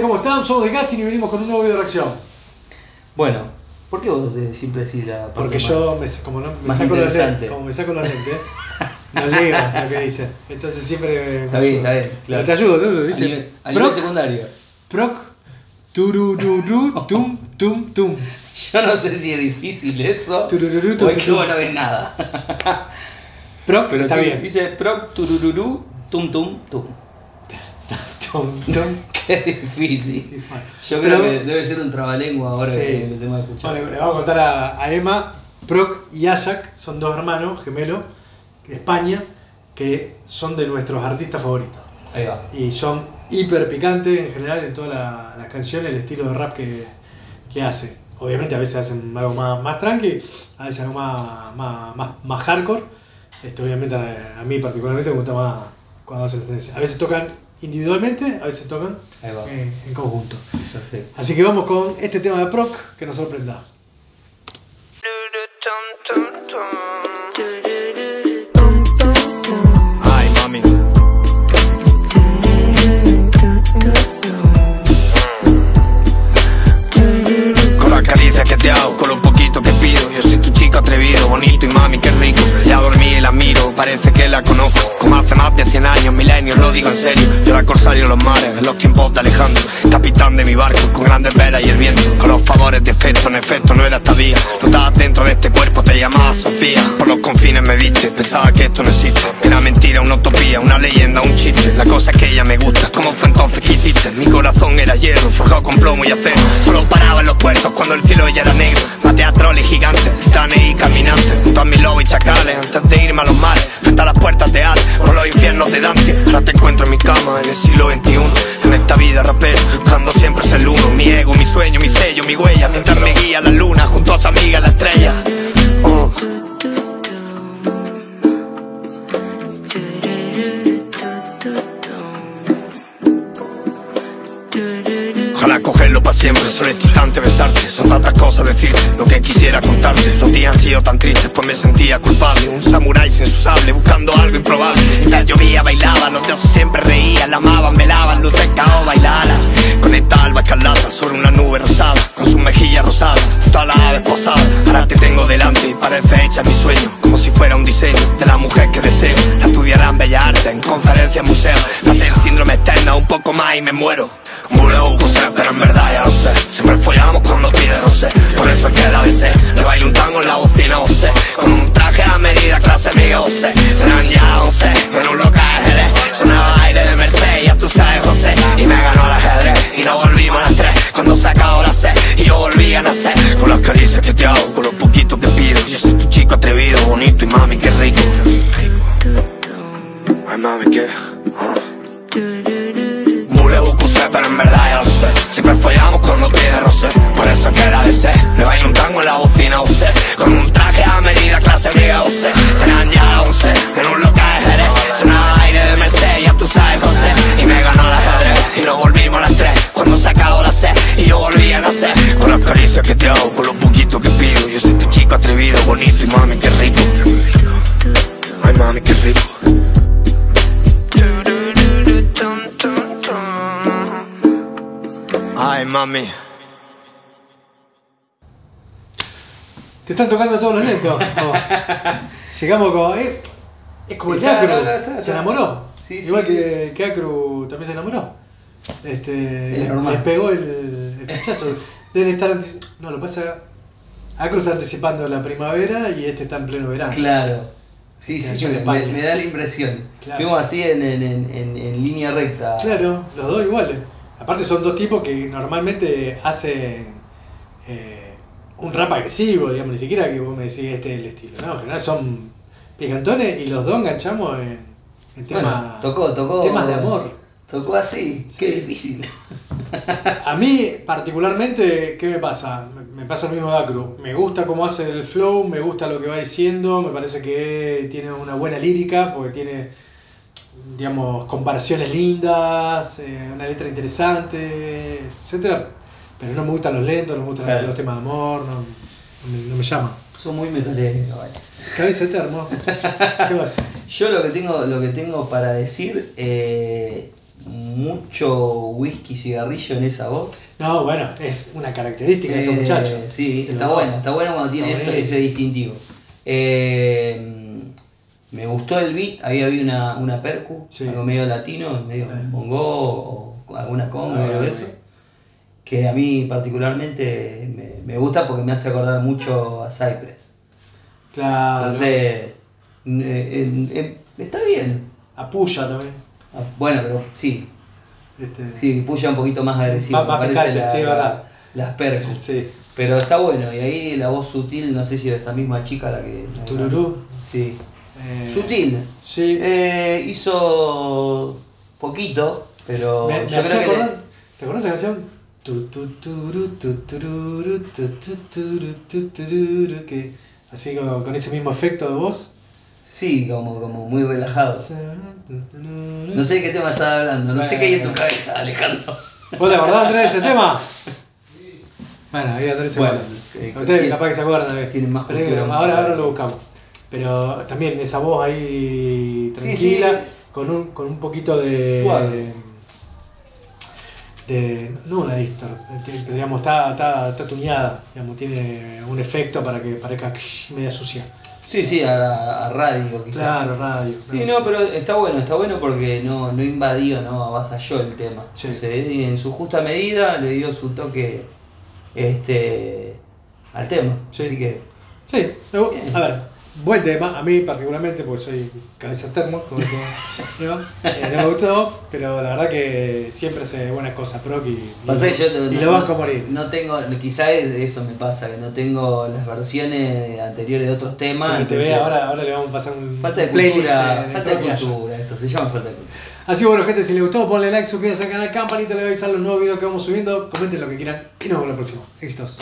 gente? ¿Cómo están? Somos de Gastin y venimos con un nuevo video de reacción. Bueno, ¿por qué vos de- siempre decís la parte Porque más- yo, me, como, no, me saco interesante. lentes, como me saco los lentes, no leo lo que dice. Entonces siempre me Está bien, está bien, claro. Pero te ayudo, te ayudo. a Dice nivel, a nivel proc, secundario. proc, turururu, tum, tum, tum. Yo no sé si es difícil eso Turururu, o tum, es que vos no ves nada. Proc, Pero está sí, bien. dice proc turururu tum tum tum. Qué difícil. Yo Pero- creo que debe ser un trabalengua ahora Sí. que empecemos a escuchar. Bueno, le vamos a contar a, a Emma. Proc y Ayak son dos hermanos gemelos de España que son de nuestros artistas favoritos. Ahí va. Y son hiper picantes en general en todas la- las canciones, el estilo de rap que, que hace. Obviamente a veces hacen algo más, más tranqui, a veces algo más, más, más, más hardcore. Este, obviamente a, a mí particularmente me gusta más cuando hacen la tendencia. A veces tocan individualmente, a veces tocan Ahí va. en, en conjunto. Perfecto. Así que vamos con este tema de Proc que nos sorprenda. Ay, mami. Con la caricia que te hago, con lo poquito que pido. Yo soy tu chico atrevido, bonito y mami, qué rico. Parece que la conozco. Como hace más de 100 años, milenios, lo digo en serio. Yo era corsario en los mares, en los tiempos de Alejandro. Mi barco, con grandes velas y el viento. Con los favores de efecto, en efecto, no era esta vía. No estabas dentro de este cuerpo, te llamaba Sofía. Por los confines me viste, pensaba que esto no existe. Era mentira, una utopía, una leyenda, un chiste. La cosa es que ella me gusta, como fue entonces que hiciste. Mi corazón era hierro, forjado con plomo y acero. Solo paraba en los puertos cuando el cielo ya era negro. Maté a troles gigantes, titanes y caminantes. Junto a mis lobos y chacales, antes de irme a los mares. Frente a las puertas de Hades, por los infiernos de Dante. Ahora te encuentro en mi cama en el siglo XXI. En esta vida rapero, buscando sueño, mi sello, mi huella. Mientras me guía la luna, junto a su amiga la estrella. Oh. Ojalá cogerlo para siempre, solo es instante besarte Son tantas cosas decirte, lo que quisiera contarte Los días han sido tan tristes, pues me sentía culpable Un samurái sin su sable, buscando algo improbable Mientras llovía, bailaba, los dioses siempre reían posada. Ahora te tengo delante y parece hecha mi sueño. Como si fuera un diseño de la mujer que deseo. La estudiarán bellas artes, en conferencias, museos. Pasé el síndrome externa un poco más y me muero. Muro puse, pero en verdad ya lo sé. Siempre follamos cuando pide rosé Por eso es que la besé. Le bailo un tango en la bocina, vos Con un traje a medida, clase amiga, vos Serán ya once, en un local caricias que te hago Con lo poquito que pido. Yo soy tu chico atrevido, bonito y mami, qué rico. Ay, mami, qué... Ah. Mule bucuse, pero en verdad ya lo sé. Siempre follamos cuando pide rosé Por eso es que la besé Le bailo un tango en la bocina, vos Con un traje a medida, clase amiga, vos Serán mami, qué rico Ay, mami, qué rico Ay, mami. ¿Te están tocando todos los lentos? No. Llegamos con. eh, es como el que Está, Acru. no, no, está, se enamoró. Sí, Igual que, que Acru también se enamoró. Este, Es le, normal. le pegó el, el flechazo. Deben estar. No, lo pasa. Acru está anticipando la primavera y este está en pleno verano. Claro. Sí, sí, me, da la impresión. Claro. Fuimos así en, en, en, en- línea recta. Claro, los dos iguales. Aparte son dos tipos que normalmente hacen eh, un rap agresivo, digamos, ni siquiera que vos me decís este es el estilo. No, en general son picantones y los dos enganchamos en, en Bueno, tocó, tocó. temas de amor. Tocó así. Qué Sí. difícil. A mí particularmente, ¿qué me pasa? Me- pasa lo mismo de Acru. Me gusta cómo hace el flow, me gusta lo que va diciendo, me parece que tiene una buena lírica, porque tiene, digamos, comparaciones lindas, eh, una letra interesante, etcétera. Pero no me gustan los lentos, no me gustan Claro. los temas de amor, no, no me, no me llama. Son muy metaleros. Cabeza eterno. ¿Qué va a hacer? Yo lo que tengo, lo que tengo para decir, eh, mucho whisky cigarrillo en esa voz. No, bueno, es una característica de esos Eh, muchachos. Sí, está bueno, está bueno cuando tiene eso, ese distintivo. Eh, me gustó el beat, ahí había una, una percu, Sí. algo medio latino, medio Sí. bongo o alguna conga Ah, o algo de eso. Que a mí particularmente me, me gusta porque me hace acordar mucho a Cypress. Claro. Entonces, eh, está bien. A Puya también. Ah, Bueno, pero sí, Este, sí, puya un poquito más agresivo. Más- me más la- sí, la- verdad. las percus. Sí. Pero está bueno, y ahí la voz sutil, no sé si era esta misma chica la que. Tururú. Sí. Eh, Sutil. Sí. Eh, hizo poquito, pero me, me yo hacía creo que. le- ¿Te acuerdas esa canción? Tu, tu, turu, tu, tururu, tu, tu, turu, tu, tururu, que así como con ese mismo efecto de voz. Sí, como, como muy relajado. No sé de qué tema estás hablando, no sé qué hay en tu cabeza, Alejandro. ¿Vos te acordás, Andrés, de ese tema? Bueno, ahí Andrés se acuerda. Ustedes capaz que se acuerdan. eh. tienen más Pero cultura ahora, ahora lo buscamos. Pero también esa voz ahí tranquila, sí. Con, un, con un poquito de... Suave. de no una distor, digamos, está, está, está tuñada, digamos, tiene un efecto para que parezca media sucia. Sí, sí, a, a radio quizás. Claro, radio. Sí, no, pero está bueno, está bueno porque no, no invadió, no avasalló el tema. Sí. Se- en su justa medida le dio su toque este al tema. Sí. Así que Sí, a ver, buen tema, a mí particularmente, porque soy cabeza termo, como Eva, eh, no me gustó, pero la verdad que siempre hace buenas cosas, Proc, y, y, yo y no, lo no- banco a morir. no tengo, quizás eso me pasa, que no tengo las versiones anteriores de otros temas. Porque te ve, ahora, ahora le vamos a pasar un Falta de cultura, de- falta de cultura, esto se llama falta de cultura. Así que bueno, gente, si les gustó, ponle like, suscríbanse al canal, campanita, le voy a avisar los nuevos videos que vamos subiendo, comenten lo que quieran y nos vemos en la próxima. Éxitos.